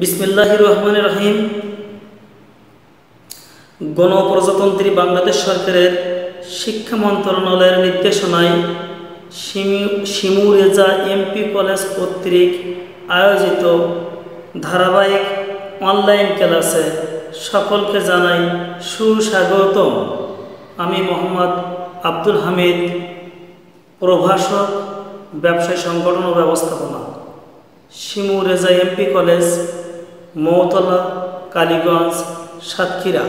বিসমিল্লাহ রহমান রহিম। গণপ্রজাতন্ত্রী বাংলাদেশ সরকারের শিক্ষা মন্ত্রণালয়ের নির্দেশনায় শিমু- রেজা এমপি কলেজ কর্তৃক আয়োজিত ধারাবাহিক অনলাইন ক্লাসে সকলকে জানাই সুস্বাগতম। আমি মোহাম্মদ আব্দুল হামিদ, প্রভাষক, ব্যবসায় সংগঠন ও ব্যবস্থাপনা। Shimu Reza MP college Moutala Kaliganj, Satkhira.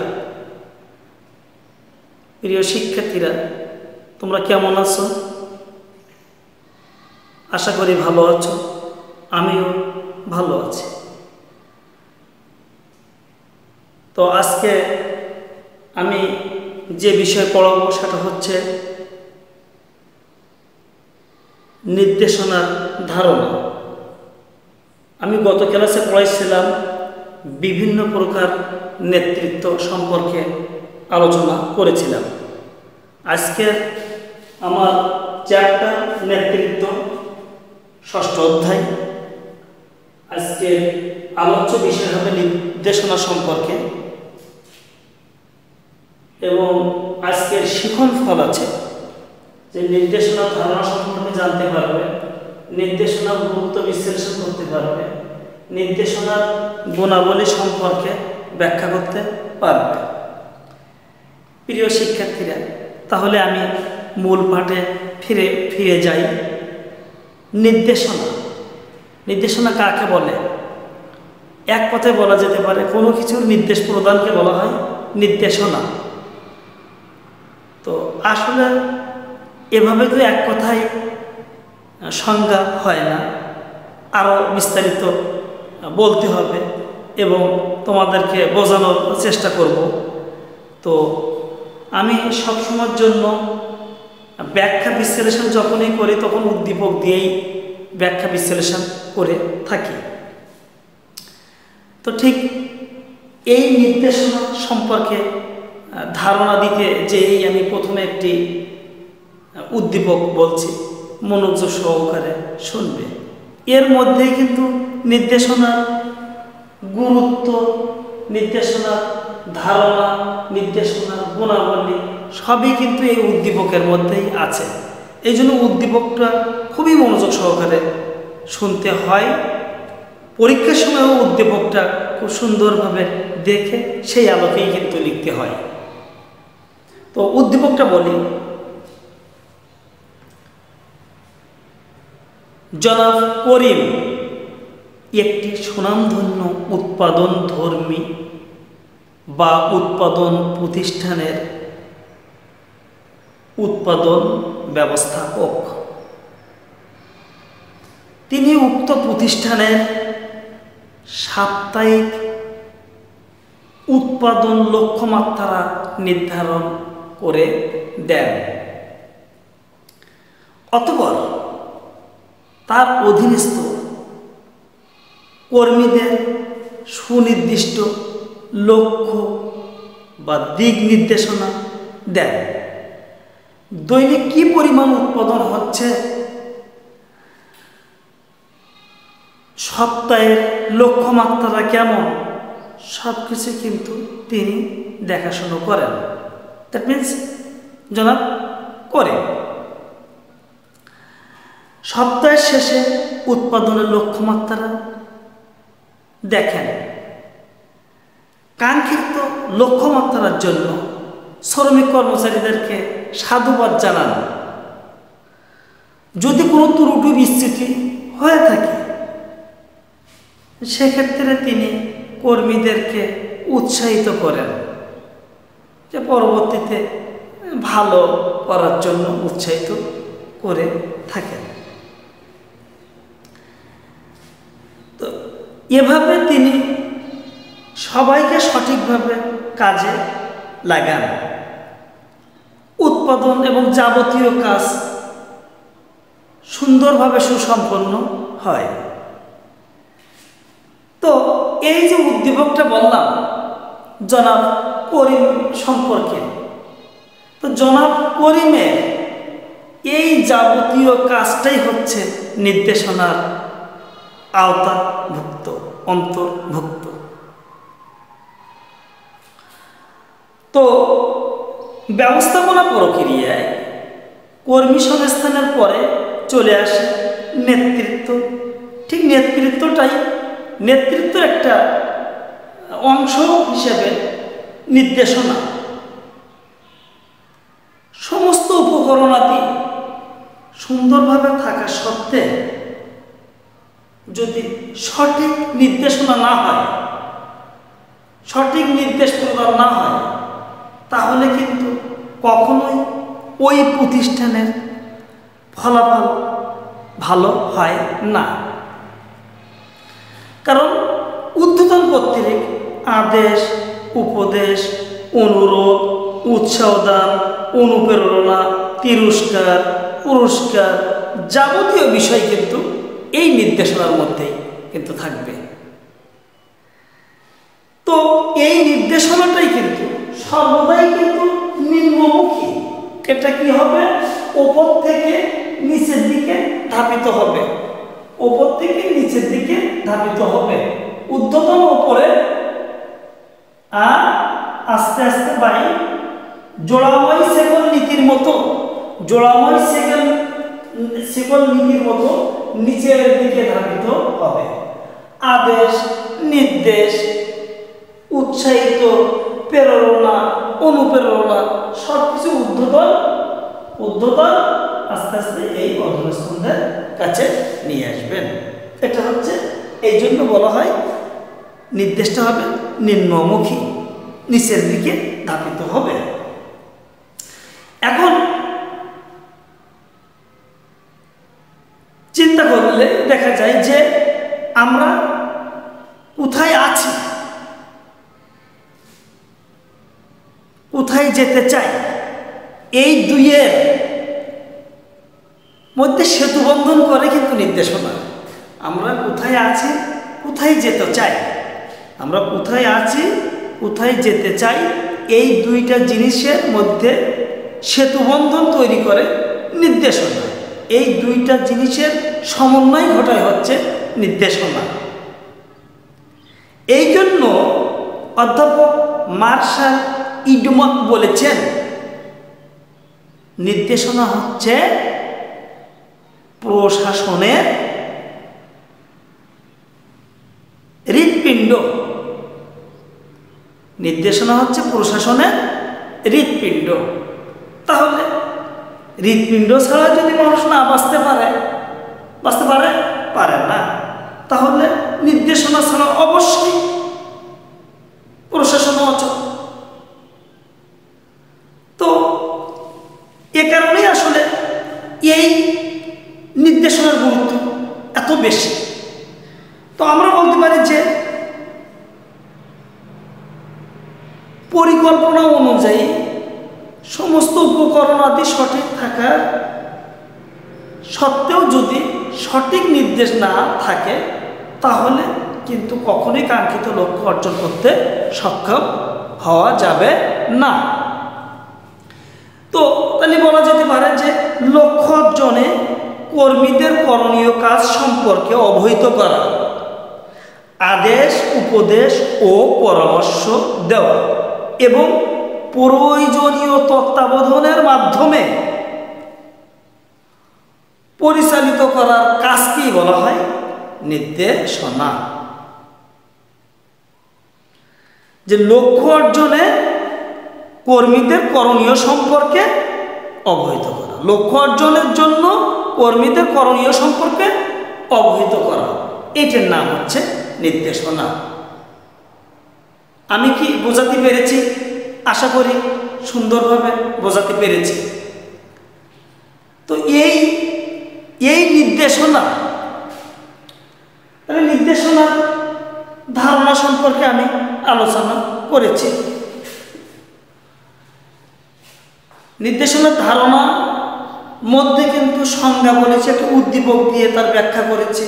প্রিয় শিক্ষার্থীরা, তোমরা কেমন আছো? আশা করি ভালো আছো। আমিও ভালো আছি। তো আজকে আমি যে বিষয় পড়াবো সেটা হচ্ছে নির্দেশনার ধারণা। আমি গত ক্লাসে পড়াইছিলাম বিভিন্ন প্রকার নেতৃত্ব সম্পর্কে আলোচনা করেছিলাম। আজকে আমার চ্যাপ্টার নেতৃত্ব, ষষ্ঠ অধ্যায়। আজকে আলোচ্য বিষয় হবে নির্দেশনা সম্পর্কে এবং আজকের শিখন ফল আছে। যে নির্দেশনা ধারণা সম্পর্কে জানতে পারবে নির্দেশনা গুরুত্ব বিশ্লেষণ করতে পারবে। নির্দেশনার গুণাবলী সম্পর্কে ব্যাখ্যা করতে পারবে। প্রিয় শিক্ষার্থীরা, তাহলে আমি মূল পাঠে ফিরে ফিরে যাই। নির্দেশনা। নির্দেশনা কাকে বলে? এক কথায় বলা যেতে পারে, কোনো কিছুর নির্দেশ প্রদানকে বলা হয় নির্দেশনা। তো আসলে এভাবে তো এক কথায় সংজ্ঞা হয় না। আরও বিস্তারিত বলতে হবে এবং তোমাদেরকে বোঝানোর চেষ্টা করব। তো আমি সবসময়ের জন্য ব্যাখ্যা বিশ্লেষণ যখনই করি, তখন উদ্দীপক দিয়েই ব্যাখ্যা বিশ্লেষণ করে থাকি। তো ঠিক এই নির্দেশনা সম্পর্কে ধারণা দিতে যেই আমি প্রথমে একটি উদ্দীপক বলছি, মনোযোগ সহকারে শুনবে। এর মধ্যেই কিন্তু নির্দেশনার গুরুত্ব নির্দেশনার ধারণা নির্দেশনার গুণাবলী সবই কিন্তু এই উদ্দীপকের মধ্যেই আছে। এই জন্য উদ্দীপকটা খুবই মনোযোগ সহকারে শুনতে হয়। পরীক্ষার সময়ও উদ্দীপকটা খুব সুন্দরভাবে দেখে সেই আলোকেই কিন্তু লিখতে হয়। তো উদ্দীপকটা বলি। জনাব করিম একটি সুনামধন্য উৎপাদন ধর্মী বা উৎপাদন প্রতিষ্ঠানের উৎপাদন ব্যবস্থাপক। তিনি উক্ত প্রতিষ্ঠানের সাপ্তাহিক উৎপাদন লক্ষ্যমাত্রা নির্ধারণ করে দেন। অতপর তার অধীনস্থ কর্মীদের সুনির্দিষ্ট লক্ষ্য বা দিক নির্দেশনা দেন। দৈনিক কি পরিমাণ উৎপাদন হচ্ছে? সপ্তাহের লক্ষ্যমাত্রা কেমন? সব কিছু কিন্তু তিনি দেখাশুনো করেন। দ্যাট মিন্স জনাব, করে। সপ্তাহের শেষে উৎপাদনের লক্ষ্যমাত্রা দেখেন। কাঙ্ক্ষিত লক্ষ্যমাত্রার জন্য শ্রমিক কর্মচারীদেরকে সাধুবাদ জানান। যদি কোনো ত্রুটি বিস্তৃতি হয়ে থাকে, সেক্ষেত্রে তিনি কর্মীদেরকে উৎসাহিত করেন যে পরবর্তীতে ভালো করার জন্য উৎসাহিত করে থাকেন তো এভাবে তিনি সবাইকে সঠিকভাবে কাজে লাগান। উৎপাদন এবং যাবতীয় কাজ সুন্দরভাবে সুসম্পন্ন হয়। তো এই যে উদ্দীপকটা বললাম, জনাব করিম সম্পর্কে, তো জনাব করিমের এই যাবতীয় কাজটাই হচ্ছে নির্দেশনার আওতাভুক্ত। অন্তর্ভুক্ত। তো ব্যবস্থাপনা প্রক্রিয়ায় কর্মী সংস্থানের পরে চলে আসে নেতৃত্ব। ঠিক নেতৃত্বটাই নেতৃত্বের একটা অংশ হিসেবে নির্দেশনা। সমস্ত উপকরণাদি সুন্দরভাবে থাকা সত্ত্বে যদি সঠিক নির্দেশনা না হয়, সঠিক নির্দেশ প্রদান না হয়, তাহলে কিন্তু কখনোই ওই প্রতিষ্ঠানের ফলাফল ভালো হয় না। কারণ উদ্ধতন কর্তৃক আদেশ, উপদেশ, অনুরোধ, উৎসাহ দান, অনুপ্রেরণা, তিরস্কার, পুরস্কার যাবতীয় বিষয় কিন্তু এই নির্দেশনার মধ্যেই কিন্তু থাকবে। তো এই নির্দেশনাটাই কিন্তু সর্বদাই কিন্তু নিম্নমুখী। এটা কি হবে? ওপর থেকে নিচের দিকে ধাপিত হবে। ওপর থেকে নিচের দিকে ধাপিত হবে। ঊর্ধ্বতন ওপরে আর আস্তে আস্তে বাই। জোড়াময় সেকল নীতির মতো, জোড়াময় সেকল সেকল নীতির মতো নিচের দিকে ধাবিত হবে। আদেশ, নির্দেশ, উৎসাহিত প্রেরণা, অনুপ্রেরণা সব কিছু উদ্ধতন উদ্ধতন আস্তে আস্তে এই অধনস্তম্ভের কাছে নিয়ে আসবেন। এটা হচ্ছে এই জন্য বলা হয় নির্দেশটা হবে নিম্নমুখী, নিচের দিকে ধাপিত হবে। এখন চিন্তা করলে দেখা যায় যে আমরা কোথায় আছি? কোথায় যেতে চাই? এই দুইয়ের মধ্যে সেতু বন্ধন করে কিন্তু নির্দেশনা। আমরা কোথায় আছি? কোথায় যেতে চাই? আমরা কোথায় আছি? কোথায় যেতে চাই? এই দুইটা জিনিসের মধ্যে সেতুবন্ধন তৈরি করে নির্দেশনা। এই দুইটা জিনিসের সমন্বয় ঘটায় হচ্ছে নির্দেশনা। এই জন্য অধ্যাপক মার্শাল ইডমক বলেছেন, নির্দেশনা হচ্ছে প্রশাসনের হৃৎপিণ্ড। নির্দেশনা হচ্ছে প্রশাসনের হৃৎপিণ্ড। তাহলে হৃৎপিণ্ড ছাড়া যদি মানুষ না বাঁচতে পারে বাঁচতে পারে পারে না। তাহলে নির্দেশনা ছাড়া অবশ্যই প্রশাসন অচল তো এ কারণেই আসলে এই নির্দেশনার গুরুত্ব এত বেশি তো আমরা বলতে পারি যে পরিকল্পনা অনুযায়ী সমস্ত উপকরণ আদি সঠিক থাকার সত্ত্বেও যদি সঠিক নির্দেশ না থাকে তাহলে কিন্তু কখনোই কাঙ্ক্ষিত লক্ষ্য অর্জন করতে সক্ষম হওয়া যাবে না। তো তাহলে বলা যেতে পারে যে লক্ষ জনে কর্মীদের করণীয় কাজ সম্পর্কে অবহিত করা, আদেশ, উপদেশ ও পরামর্শ দেওয়া এবং প্রয়োজনীয় তত্ত্বাবধানের মাধ্যমে পরিচালিত করার কাজকেই বলা হয় নির্দেশনা। যে লক্ষ্য অর্জনে কর্মীদের করণীয় সম্পর্কে অবহিত করা। লক্ষ্য অর্জনের জন্য কর্মীদের করণীয় সম্পর্কে অবহিত করা। এটির নাম হচ্ছে নির্দেশনা। আমি কি বোঝাতে পেরেছি? আশা করি সুন্দরভাবে বোঝাতে পেরেছি। তো এই এই নির্দেশনা নির্দেশনার ধারণা সম্পর্কে আমি আলোচনা করেছি। নির্দেশনার ধারণা মধ্যে কিন্তু সংজ্ঞা বলেছে, একটা উদ্দীপক দিয়ে তার ব্যাখ্যা করেছে।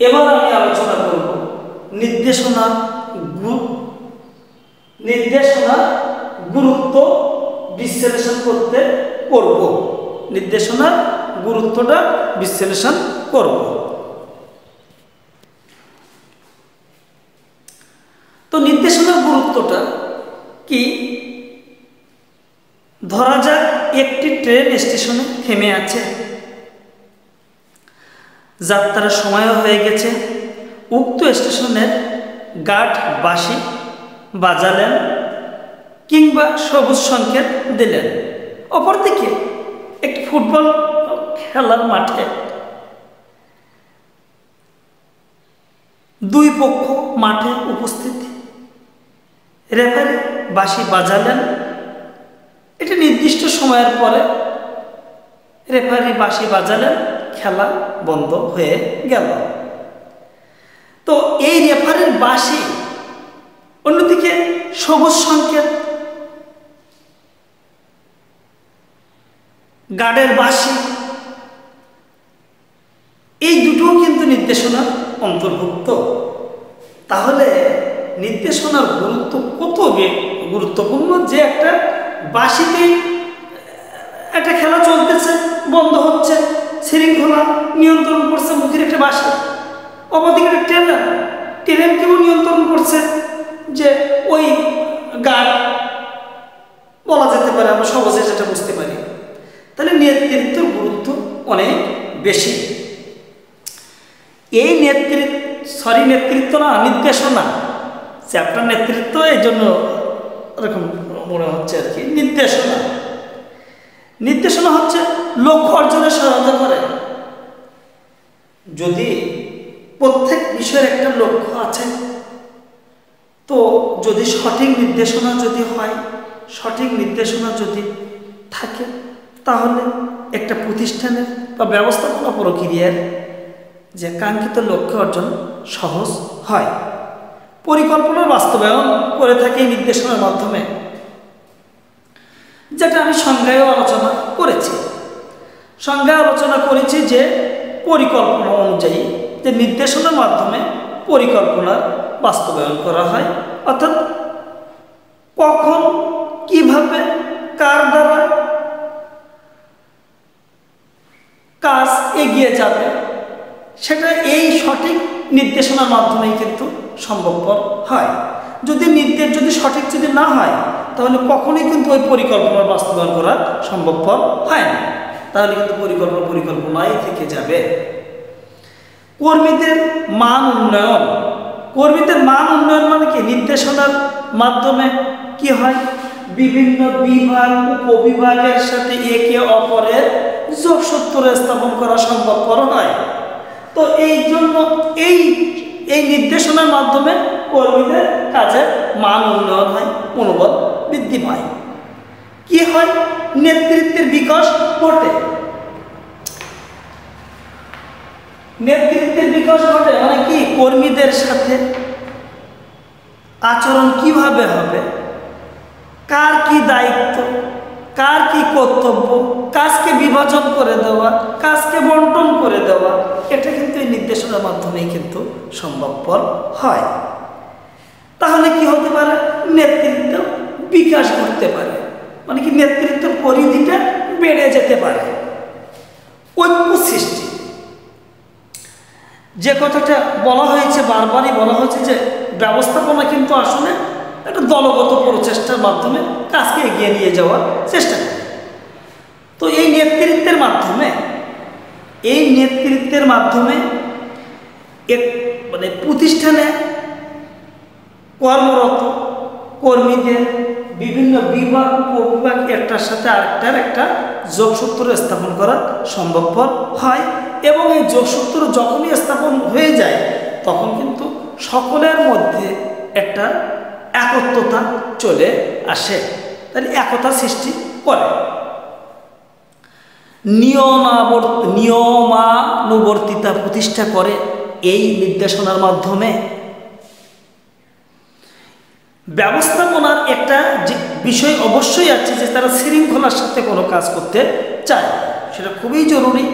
এবার আমি আলোচনা করব নির্দেশনা নির্দেশনা গুরুত্ব বিশ্লেষণ করতে করব। নির্দেশনার গুরুত্বটা বিশ্লেষণ করব। তো নির্দেশনার গুরুত্বটা কি? ধরা যাক একটি ট্রেন স্টেশনে থেমে আছে। যাত্রার সময়ও হয়ে গেছে। উক্ত স্টেশনের গাঠ বাসি বাজালেন কিংবা সবুজ সংকেত দিলেন। অপরদিকে একটি ফুটবল খেলার মাঠে। দুই পক্ষ মাঠে উপস্থিত। রেফারি বাসি বাজালেন। এটি নির্দিষ্ট সময়ের পরে রেফারি বাসি বাজালেন, খেলা বন্ধ হয়ে গেল। তো এই রেফারির বাসি অন্যদিকে সবুজ সংকেত। গার্ডের বাসি এই দুটোও কিন্তু নির্দেশনার অন্তর্ভুক্ত। তাহলে নির্দেশনার গুরুত্ব কত গুরুত্বপূর্ণ যে একটা বাসিতে, একটা খেলা চলতেছে, বন্ধ হচ্ছে, শৃঙ্খলা নিয়ন্ত্রণ করছে মুখের একটা বাসি, অপরদিকে একটা ট্রেন, ট্রেনকেও নিয়ন্ত্রণ করছে যে ওই গার্ড, বলা যেতে পারে, আমরা সহজে যেটা বুঝতে পারি। তাহলে নেতৃত্বের গুরুত্ব অনেক বেশি। এই নেতৃত্ব সরি নেতৃত্ব না, নির্দেশনা। চ্যাপ্টার নেতৃত্ব, এই জন্য এরকম মনে হচ্ছে আর কি, নির্দেশনা। নির্দেশনা হচ্ছে লক্ষ্য অর্জনে সহায়তা করে। যদি প্রত্যেক বিষয়ের একটা লক্ষ্য আছে, তো যদি সঠিক নির্দেশনা যদি হয়, সঠিক নির্দেশনা যদি থাকে, তাহলে একটা প্রতিষ্ঠানের বা ব্যবস্থাপনা প্রক্রিয়ার যে কাঙ্ক্ষিত লক্ষ্য অর্জন সহজ হয়। পরিকল্পনার বাস্তবায়ন করে থাকে নির্দেশনার মাধ্যমে, যেটা আমি সংজ্ঞায়ও আলোচনা করেছি। সংজ্ঞায় আলোচনা করেছি যে পরিকল্পনা অনুযায়ী যে নির্দেশনার মাধ্যমে পরিকল্পনার বাস্তবায়ন করা হয়, অর্থাৎ সেটা এই সঠিক নির্দেশনার মাধ্যমেই কিন্তু সম্ভবপর হয়। যদি নির্দেশ, যদি সঠিক যদি না হয়, তাহলে কখনোই কিন্তু ওই পরিকল্পনার বাস্তবায়ন করা সম্ভবপর হয় না। তাহলে কিন্তু পরিকল্পনা পরিকল্পনাই থেকে যাবে। কর্মীদের মান উন্নয়ন। কর্মীদের মান উন্নয়ন মানে কি? নির্দেশনার মাধ্যমে কি হয়? বিভিন্ন বিভাগ, উপবিভাগের সাথে একে অপরের যোগসূত্র স্থাপন করা সম্ভবপর হয়। তো এই জন্য এই এই নির্দেশনার মাধ্যমে কর্মীদের কাছে মান উন্নয়ন হয় মনোবল বৃদ্ধি পায়। কি হয়? নেতৃত্বের বিকাশ ঘটে। নেতৃত্বের বিকাশ ঘটে মানে কি? কর্মীদের সাথে আচরণ কীভাবে হবে? কার কি দায়িত্ব? কার কি কর্তব্য? কাজকে বিভাজন করে দেওয়া, কাজকে বন্টন করে দেওয়া, এটা কিন্তু এই নির্দেশনার মাধ্যমেই কিন্তু সম্ভবপর হয়। তাহলে কি হতে পারে? নেতৃত্ব বিকাশ ঘটতে পারে। মানে কি নেতৃত্ব পরিধিটা বেড়ে যেতে পারে। ঐক্য সৃষ্টি। যে কথাটা বলা হয়েছে, বারবারই বলা হয়েছে যে ব্যবস্থাপনা কিন্তু আসলে একটা দলগত প্রচেষ্টার মাধ্যমে কাজকে এগিয়ে নিয়ে যাওয়ার চেষ্টা করে। তো এই নেতৃত্বের মাধ্যমে, এই নেতৃত্বের মাধ্যমে এক মানে প্রতিষ্ঠানে কর্মরত কর্মীদের বিভিন্ন বিভাগ, উপবিভাগ একটার সাথে আরেকটার একটা যোগসূত্র স্থাপন করা সম্ভবপর হয় এবং এই যোগসূত্র যখনই স্থাপন হয়ে যায়, তখন কিন্তু সকলের মধ্যে একটা একত্রতা চলে আসে। তাহলে একতা সৃষ্টি করে। নিয়মাবর্ত নিয়মানুবর্তিতা প্রতিষ্ঠা করে এই নির্দেশনার মাধ্যমে। ব্যবস্থাপনার একটা যে বিষয় অবশ্যই আছে যে তারা শৃঙ্খলার সাথে কোনো কাজ করতে চায়, সেটা খুবই জরুরি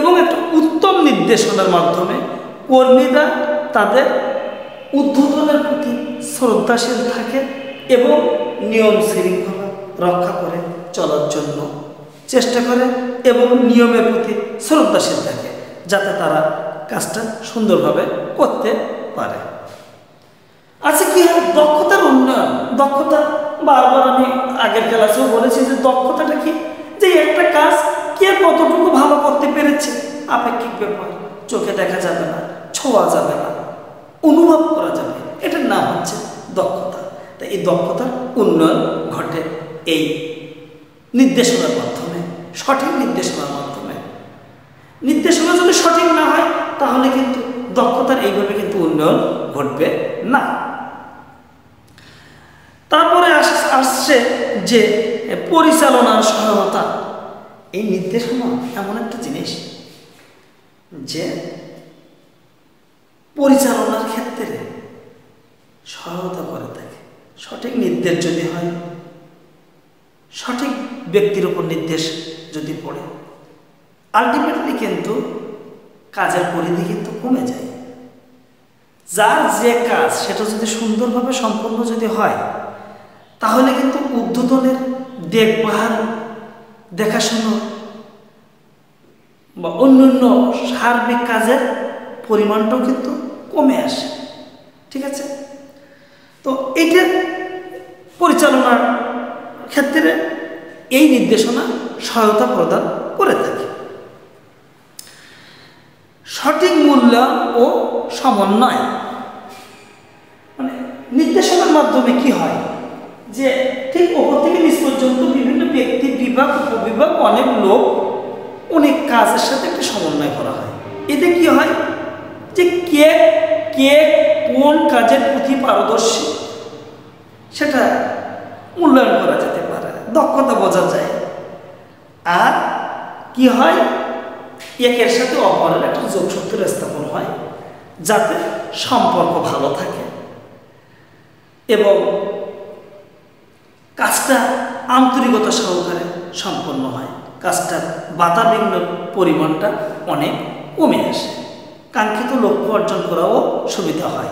এবং একটা উত্তম নির্দেশনার মাধ্যমে কর্মীরা তাদের উদ্ধতনের প্রতি শ্রদ্ধাশীল থাকে এবং নিয়ম শৃঙ্খলা রক্ষা করে চলার জন্য চেষ্টা করে এবং নিয়মের প্রতি শ্রদ্ধাশীল থাকে, যাতে তারা কাজটা সুন্দরভাবে করতে পারে। আচ্ছা কি হয়? দক্ষতার উন্নয়ন। দক্ষতা, বারবার আমি আগের ক্লাসেও বলেছি যে দক্ষতাটা কি? যে একটা কাজ কে কতটুকু ভালো করতে পেরেছে, আপেক্ষিক ব্যাপার। চোখে দেখা যাবে না, ছোঁয়া যাবে না। অনুভব করা যাবে। এটার নাম হচ্ছে দক্ষতা। তাই এই দক্ষতার উন্নয়ন ঘটে এই নির্দেশনার মাধ্যমে, সঠিক নির্দেশনার মাধ্যমে। নির্দেশনা যদি সঠিক না হয়, তাহলে কিন্তু দক্ষতার এইভাবে কিন্তু উন্নয়ন ঘটবে না। তারপরে আসছে যে পরিচালনার সহায়তা। এই নির্দেশনা এমন একটা জিনিস যে পরিচালনার ক্ষেত্রে সহায়তা করে থাকে। সঠিক নির্দেশ যদি হয়, সঠিক ব্যক্তির উপর নির্দেশ যদি পড়ে আলটিমেটলি কিন্তু কাজের পরিধি কিন্তু কমে যায়। যার যে কাজ সেটা যদি সুন্দরভাবে সম্পন্ন যদি হয়, তাহলে কিন্তু উদ্বোধনের দেখভাল, দেখাশুনো বা অন্যান্য সার্বিক কাজের পরিমাণটাও কিন্তু কমে আসে, ঠিক আছে? তো এইটার পরিচালনার ক্ষেত্রে এই নির্দেশনা সহায়তা প্রদান করে থাকে। সঠিক মূল্য ও সমন্বয়। মানে নির্দেশনার মাধ্যমে কি হয়? যে ঠিক ওপর থেকে নিচ পর্যন্ত বিভিন্ন ব্যক্তি, বিভাগ, উপবিভাগ, অনেক লোক, অনেক কাজের সাথে একটা সমন্বয় করা হয়। এতে কি হয়? যে কে কে কোন কাজের প্রতি পারদর্শী, সেটা মূল্যায়ন করা যেতে পারে, দক্ষতা বোঝা যায়। আর কি হয়? একের সাথে অপরের একটা যোগসূত্র স্থাপন হয়, যাতে সম্পর্ক ভালো থাকে। এবং কাজটা আন্তরিকতা সহকারে সম্পন্ন হয়, কাজটার বাধাবিঘ্ন পরিমাণটা অনেক কমে আসে। কাঙ্ক্ষিত লক্ষ্য অর্জন করাও সুবিধা হয়।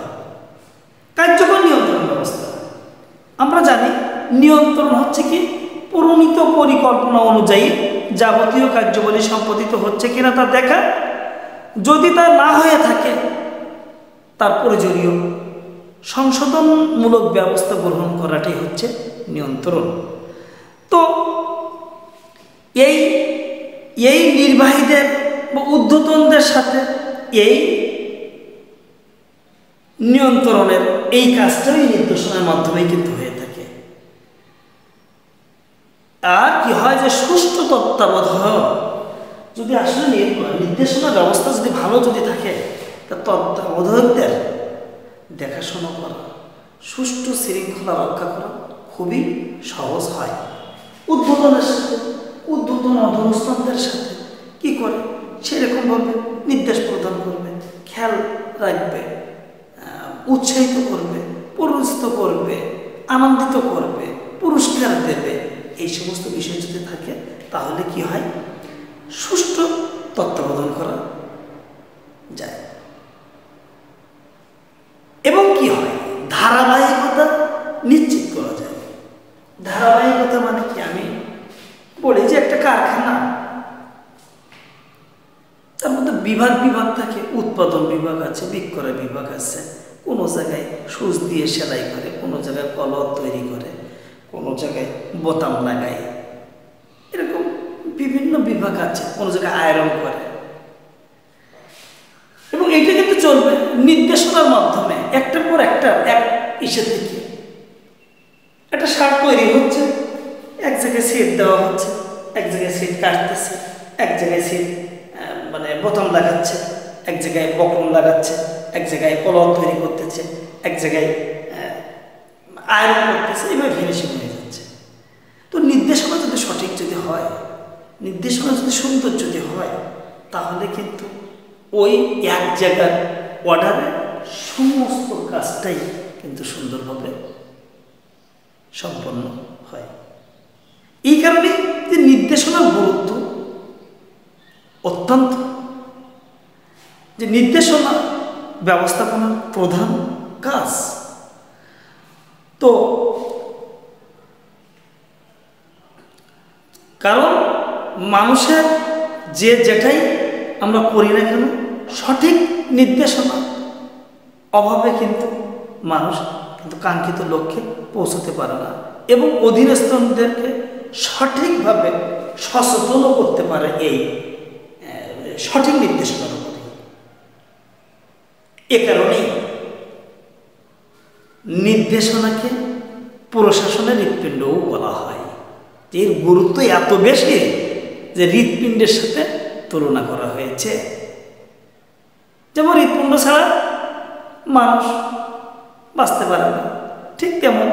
কার্যকর নিয়ন্ত্রণ ব্যবস্থা। আমরা জানি নিয়ন্ত্রণ হচ্ছে কি? প্রণীত পরিকল্পনা অনুযায়ী যাবতীয় কার্যবলী সম্পাদিত হচ্ছে কিনা তা দেখা। যদি তা না হয়ে থাকে, তার প্রয়োজনীয় সংশোধনমূলক ব্যবস্থা গ্রহণ করাটাই হচ্ছে নিয়ন্ত্রণ। তো এই এই নির্বাহীদের বা উদ্ধতনদের সাথে এই নিয়ন্ত্রণের এই কাজটাই নির্দেশনার মাধ্যমেই কিন্তু হয়ে থাকে। আর কি হয় যে সুষ্ঠু তত্ত্বাবধান যদি আসলে নির্দেশনা ব্যবস্থা যদি ভালো যদি থাকে, তা তত্ত্বাবধায়কদের দেখাশোনা করা, সুষ্ঠু শৃঙ্খলা রক্ষা করা খুবই সহজ হয়। উদ্বোধনের সাথে, উদ্বোধন অধমস্থানদের সাথে কি করে? সেরকমভাবে নির্দেশ প্রদান করবে, খেয়াল রাখবে উৎসাহিত করবে পরিচিত করবে, আনন্দিত করবে, পুরস্কার দেবে। এই সমস্ত বিষয় যদি থাকে, তাহলে কি হয়? সুষ্ঠু তত্ত্বাবধান করা যায়। এবং কি হয়? ধারাবাহিকতা নিশ্চিত করা যায় ধারাবাহিকতা মানে কি আমি বলি যে একটা কারখানা তার মধ্যে বিভাগ বিভাগ থাকে উৎপাদন বিভাগ আছে বিক্রয় বিভাগ আছে। কোনো জায়গায় সুচ দিয়ে সেলাই করে, কোনো জায়গায় কলর তৈরি করে, কোনো জায়গায় বোতাম লাগায়। এরকম বিভিন্ন বিভাগ আছে, কোনো জায়গায় আয়রন করে। এবং এটা কিন্তু চলবে নির্দেশনার মাধ্যমে, একটার পর একটা, এক ইসের দিকে। একটা শার্ট তৈরি হচ্ছে, এক জায়গায় সিট দেওয়া হচ্ছে, এক জায়গায় সিট কাটতেছে, এক জায়গায় সিট মানে বোতাম লাগাচ্ছে। এক জায়গায় বকরম লাগাচ্ছে, এক জায়গায় কলর তৈরি করতেছে, এক জায়গায় আয়রন করতেছে এইভাবে ফিনিশিং হয়ে যাচ্ছে। তো নির্দেশনা যদি সঠিক যদি হয়, নির্দেশনা যদি সুন্দর যদি হয়, তাহলে কিন্তু ওই এক জায়গার অর্ডারে সমস্ত কাজটাই কিন্তু সুন্দরভাবে সম্পন্ন হয়। এই কারণে যে নির্দেশনার গুরুত্ব অত্যন্ত যে নির্দেশনা ব্যবস্থাপনার প্রধান কাজ। তো কারণ মানুষের যে যেটাই আমরা করি না কেন, সঠিক নির্দেশনা অভাবে কিন্তু মানুষ কিন্তু কাঙ্ক্ষিত লক্ষ্যে পৌঁছতে পারে না এবং অধীনস্থদেরকে সঠিকভাবে সচেতনও করতে পারে এই সঠিক নির্দেশনার উপরে। এ কারণেই নির্দেশনাকে প্রশাসনের হৃৎপিণ্ডও বলা হয়। এর গুরুত্ব এত বেশি যে হৃৎপিণ্ডের সাথে তুলনা করা হয়েছে। যেমন হৃৎপিণ্ড ছাড়া মানুষ বাঁচতে পারে না। ঠিক তেমন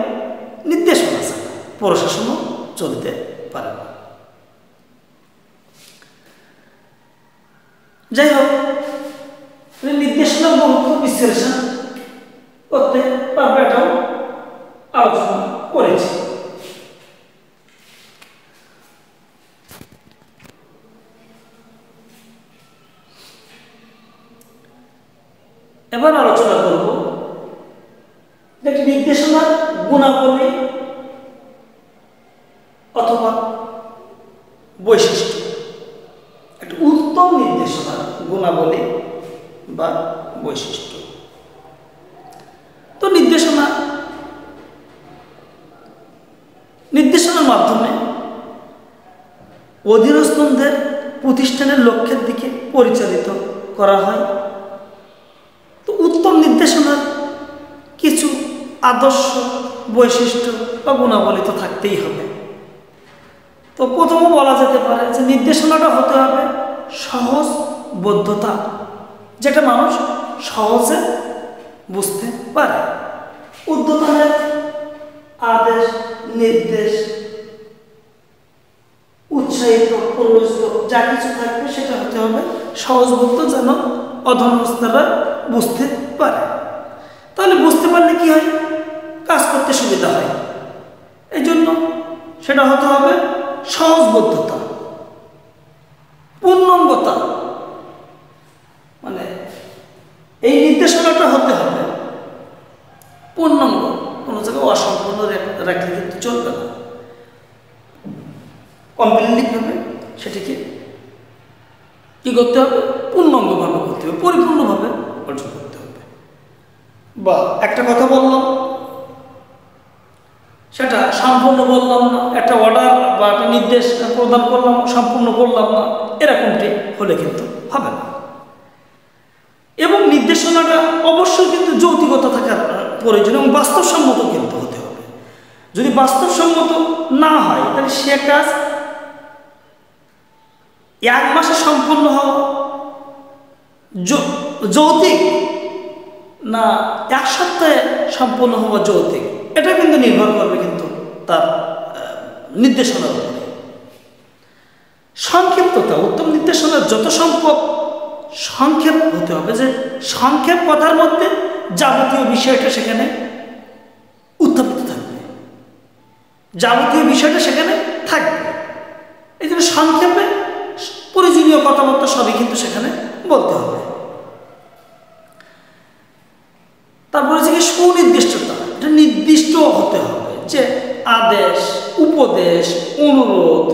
নির্দেশনা ছাড়া প্রশাসনও চলতে পারে না। যাই হোক নির্দেশনা গুরুত্ব বিশ্লেষণ করতে পারবে এটাও আলোচনা করেছি। এবার আলোচনা করব একটি নির্দেশনার গুণাবলী অথবা বৈশিষ্ট্য। একটি উত্তম নির্দেশনার গুণাবলী বা বৈশিষ্ট্য। তো নির্দেশনা, নির্দেশনার মাধ্যমে অধীনস্থদের প্রতিষ্ঠানের লক্ষ্যের দিকে পরিচালিত করা হয়। তো উত্তম নির্দেশনার কিছু আদর্শ, বৈশিষ্ট্য বা গুণাবলী তো থাকতেই হবে। তো প্রথমে বলা যেতে পারে যে নির্দেশনাটা হতে হবে সহজ বদ্ধতা যেটা মানুষ সহজে বুঝতে পারে। উদ্বোধনের আদেশ, নির্দেশ, উৎসাহিত প্ররোচিত যা কিছু থাকবে সেটা হতে হবে সহজবোধ্য যেন অধনস্থরা বুঝতে পারে। তাহলে বুঝতে পারলে কি হয়? কাজ করতে সুবিধা হয়। এই জন্য সেটা হতে হবে সহজবদ্ধতা পূর্ণাঙ্গতা। মানে এই নির্দেশনাটা হতে হবে। পূর্ণাঙ্গ, কোনো জায়গায় অসম্পূর্ণ রেখ- রাখলে কিন্তু চলবে না। কমপ্লিটলিভাবে সেটিকে কি করতে হবে? পূর্ণাঙ্গভাবে করতে হবে, পরিপূর্ণভাবে অর্জন করতে হবে। বা একটা কথা বললাম, সেটা সম্পূর্ণ বললাম না, একটা অর্ডার বা একটা নির্দেশ প্রদান করলাম, সম্পূর্ণ করলাম না, এরকমটি হলে কিন্তু হবে না। নির্দেশনাটা অবশ্যই কিন্তু যৌতিকতা থাকার প্রয়োজন এবং বাস্তবসম্মত কিন্তু হতে হবে। যদি বাস্তবসম্মত না হয়, তাহলে সে কাজ এক মাসে সম্পন্ন হওয়া যৌতিক না এক সপ্তাহে সম্পন্ন হওয়া যৌতিক, এটা কিন্তু নির্ভর করবে কিন্তু তার নির্দেশনার উপরে। সংক্ষিপ্ততা, উত্তম নির্দেশনার যত সম্ভব সংক্ষেপ হতে হবে যে সংক্ষেপ কথার মধ্যে যাবতীয় বিষয়টা সেখানে উত্থাপিত থাকবে। যাবতীয় বিষয়টা সেখানে থাকবে। এই জন্য সংক্ষেপে প্রয়োজনীয় কথাবার্তা সবই কিন্তু সেখানে বলতে হবে। তারপরে কি সুনির্দিষ্টতা, এটা নির্দিষ্ট হতে হবে যে আদেশ, উপদেশ, অনুরোধ,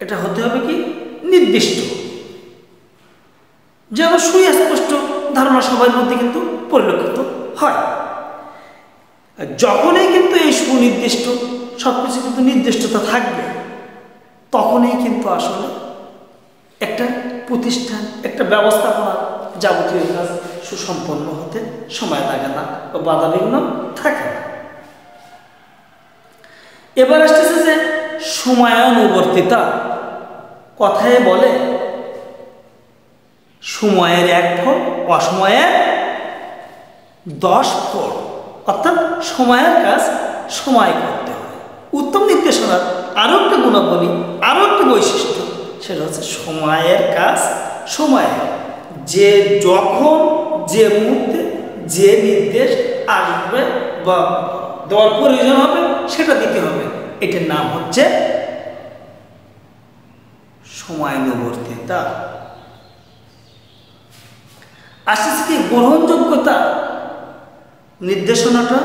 এটা হতে হবে কি? নির্দিষ্ট। যেন সুস্পষ্ট ধারণা সবার মধ্যে কিন্তু পরিলক্ষিত হয়। যখনই কিন্তু এই সুনির্দিষ্ট সব কিছু কিন্তু নির্দিষ্টতা থাকবে, তখনই কিন্তু আসলে একটা প্রতিষ্ঠান, একটা ব্যবস্থাপনা যাবতীয় কাজ সুসম্পন্ন হতে সময় লাগে না বা বাধা বিঘ্ন থাকে না। এবার আসতেছে যে সময়ানুবর্তিতা। কথায় বলে সময়ের এক ফোট অসময়ের দশ ফোট অর্থাৎ সময়ের কাজ সময় করতে হয়। উত্তম নির্দেশনার আরও একটা গুণাবলী আরও একটা বৈশিষ্ট্য, সেটা হচ্ছে সময়ের কাজ সময়। যে যখন, যে মুহূর্তে, যে নির্দেশ আসবে বা দেওয়ার প্রয়োজন হবে, সেটা দিতে হবে। এটার নাম হচ্ছে সময় সময়ানুবর্তিতা আসতেছে কি গ্রহণযোগ্যতা নির্দেশনাটা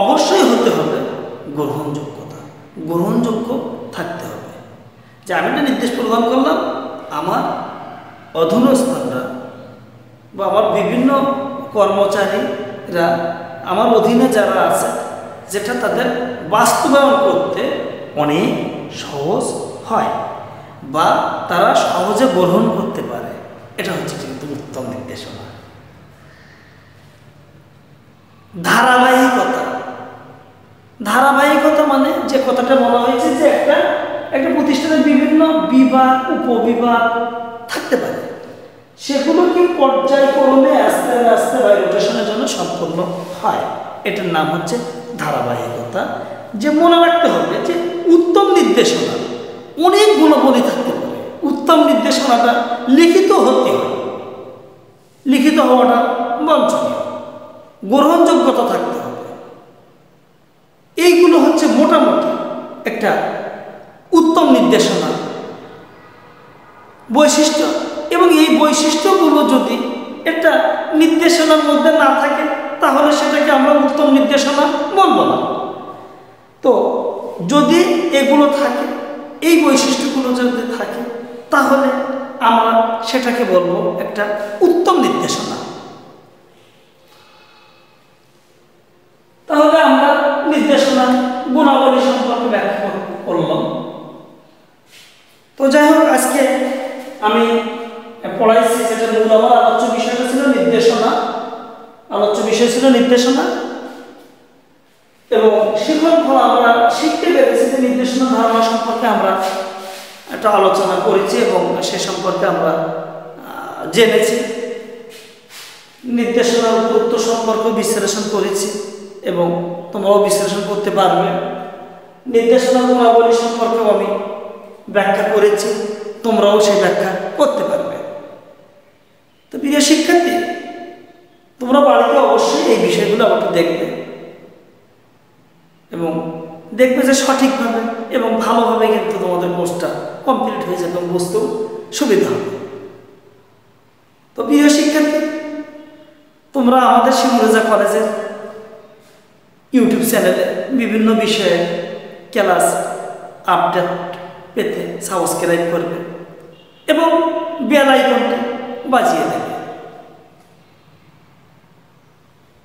অবশ্যই হতে হবে গ্রহণযোগ্যতা। গ্রহণযোগ্য থাকতে হবে। যে আমি একটা নির্দেশ প্রদান করলাম, আমার অধীনস্থনরা বা আমার বিভিন্ন কর্মচারীরা, আমার অধীনে যারা আছে, যেটা তাদের বাস্তবায়ন করতে অনেক সহজ হয় বা তারা সহজে গ্রহণ করতে পারে। এটা হচ্ছে কিন্তু উত্তম নির্দেশনা ধারাবাহিকতা। ধারাবাহিকতা মানে যে কথাটা বলা হয়েছে যে একটা একটা প্রতিষ্ঠানের বিভিন্ন বিভাগ, উপবিভাগ থাকতে পারে। সেগুলো কি পর্যায়ক্রমে আস্তে আস্তে বা রোটেশনের জন্য সম্পন্ন হয়? এটার নাম হচ্ছে ধারাবাহিকতা। যে মনে রাখতে হবে যে উত্তম নির্দেশনা অনেক গুণাবলী থাকতে পারে। উত্তম নির্দেশনাটা লিখিত হতে হয়। লিখিত হওয়াটা বাঞ্ছনীয় গ্রহণযোগ্যতা থাকতে হবে। এইগুলো হচ্ছে মোটামুটি একটা উত্তম নির্দেশনা। বৈশিষ্ট্য এবং এই বৈশিষ্ট্যগুলো যদি একটা নির্দেশনার মধ্যে না থাকে, তাহলে সেটাকে আমরা উত্তম নির্দেশনা বলব না। তো যদি এগুলো থাকে, এই বৈশিষ্ট্যগুলো যদি থাকে, তাহলে আমরা সেটাকে বলব একটা উত্তম নির্দেশনা। নির্দেশনা। এবং শিক্ষক ফল আমরা শিখতে পেরেছি যে নির্দেশনা ধারণা সম্পর্কে আমরা একটা আলোচনা করেছি এবং সে সম্পর্কে আমরা জেনেছি। নির্দেশনার গুরুত্ব সম্পর্কে বিশ্লেষণ করেছি এবং তোমরাও বিশ্লেষণ করতে পারবে। নির্দেশনা গুণাবলী সম্পর্কেও আমি ব্যাখ্যা করেছি, তোমরাও সেই ব্যাখ্যা করতে পারবে। তো প্রিয় শিক্ষার্থী এই বিষয়গুলো আমাকে দেখবে। এবং দেখবে যে সঠিকভাবে এবং ভালোভাবে কিন্তু তোমাদের কোর্সটা কমপ্লিট হয়ে যাবে এবং বুঝতেও সুবিধা হবে। তো প্রিয় শিক্ষার্থী, তোমরা আমাদের শিমুরেজা কলেজের ইউটিউব চ্যানেলে বিভিন্ন বিষয়ে ক্লাস আপডেট পেতে সাবস্ক্রাইব করবে এবং বেল বাজিয়ে দেবে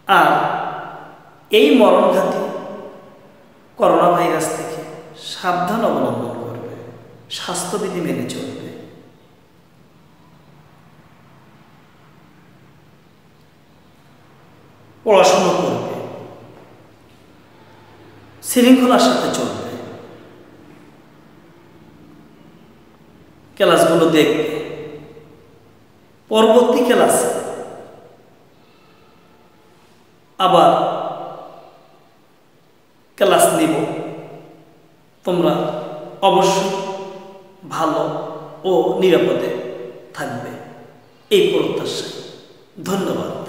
আর এই মরণঘাতী করোনা ভাইরাস থেকে সাবধান অবলম্বন করবে, স্বাস্থ্যবিধি মেনে চলবে। পড়াশুনো করবে, শৃঙ্খলার সাথে চলবে। ক্লাসগুলো দেখবে, পরবর্তী ক্লাস আবার ক্লাস নিব। তোমরা অবশ্যই ভালো ও নিরাপদে থাকবে। এই প্রত্যাশা ধন্যবাদ।